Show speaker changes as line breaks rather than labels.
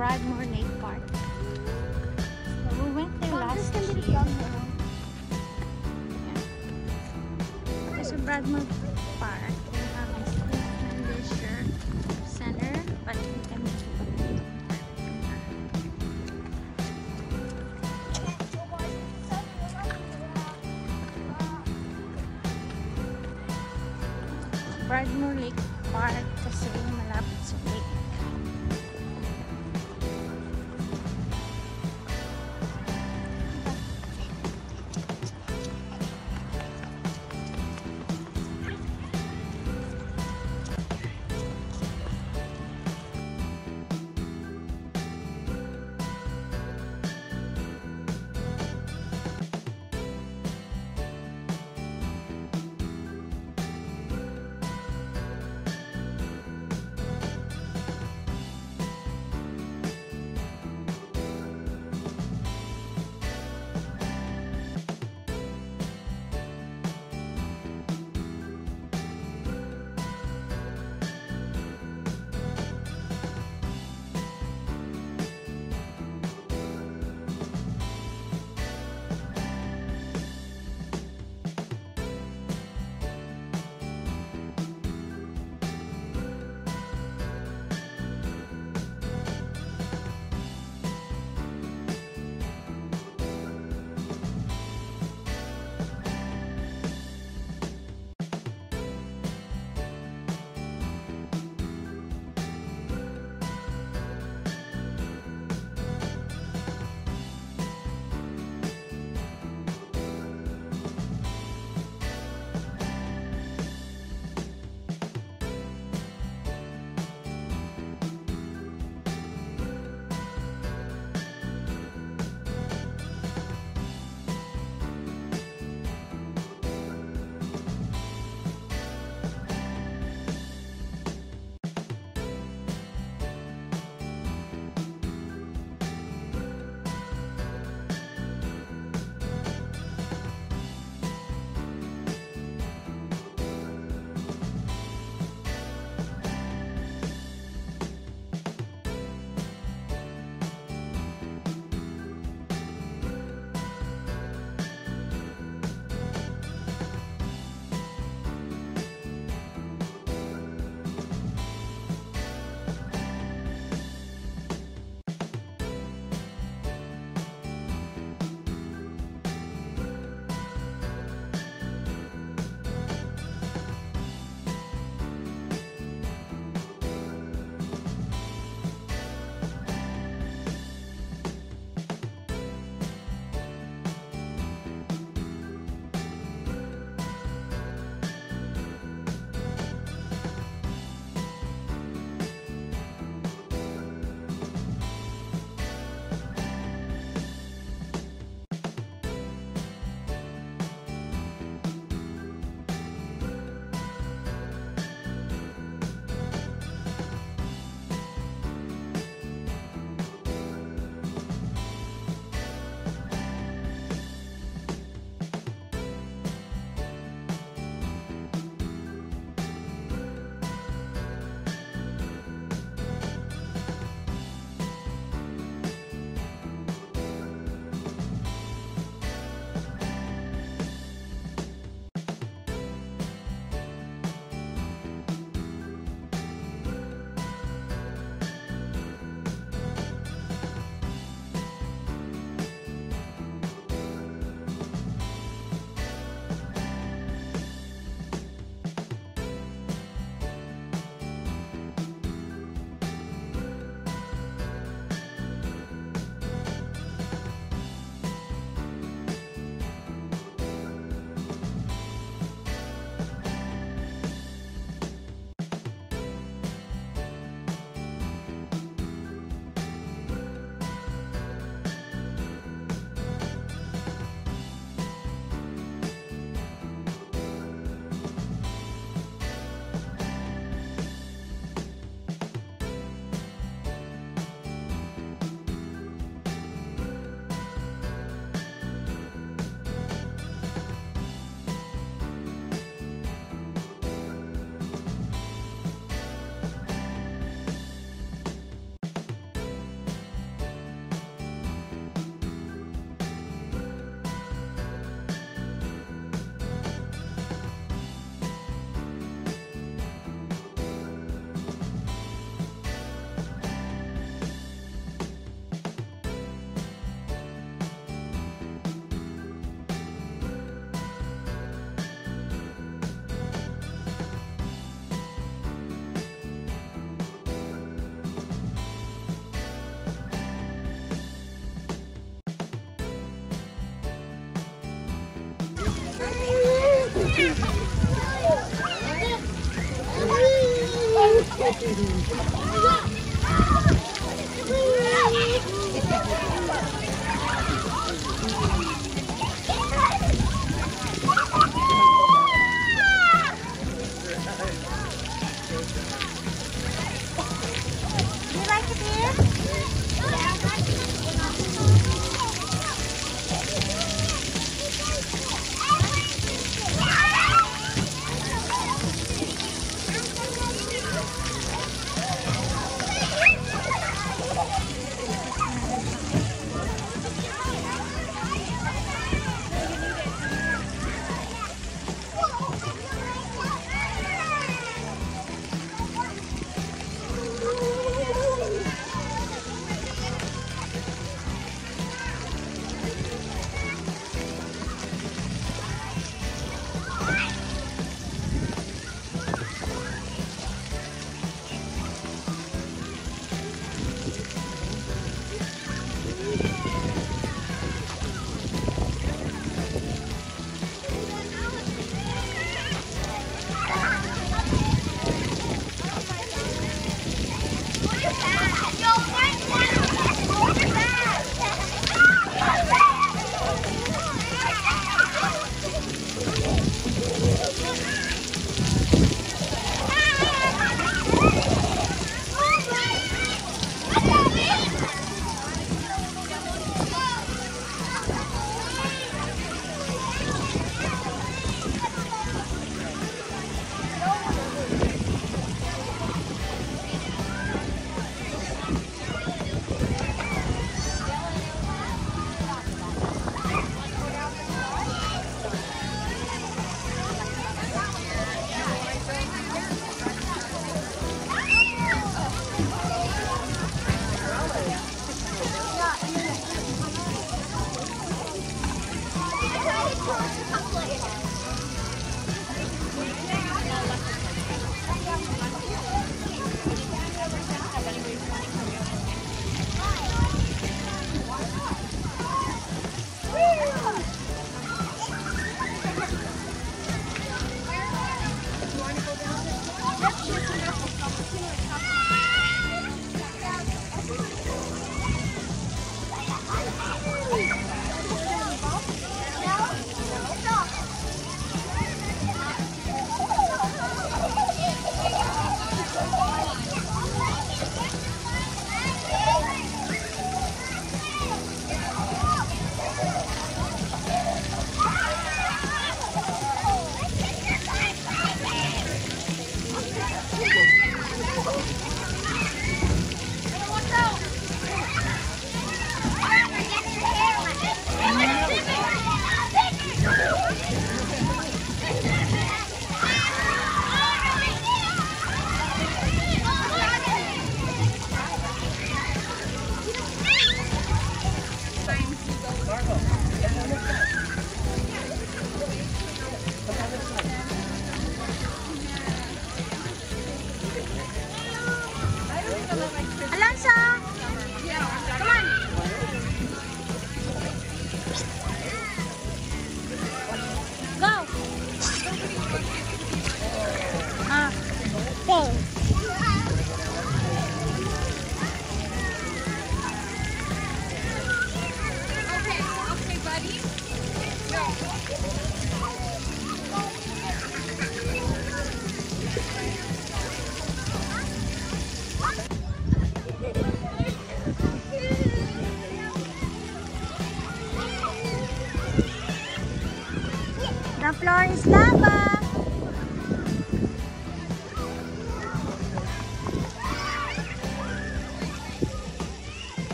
Broadmoor Lake Park. So we went there last
This can be the
year.
now.
There's a Broadmoor Park. We have a student center, but we can Broadmoor Lake Park kasi malapit sa lake.